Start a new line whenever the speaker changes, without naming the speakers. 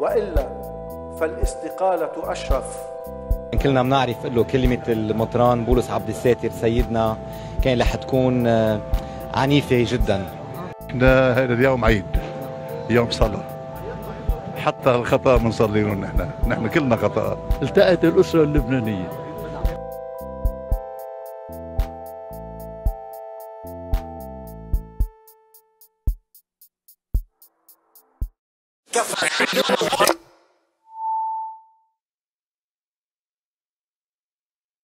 وإلا فالاستقالة أشرف.
كلنا بنعرف له كلمة المطران بولس عبد الساتر سيدنا كان رح تكون آه، عنيفة جدا.
هذا اليوم عيد يوم صلاة. حتى الخطأ بنصلي نحن. نحن كلنا خطأ.
التقت الأسرة اللبنانية.
The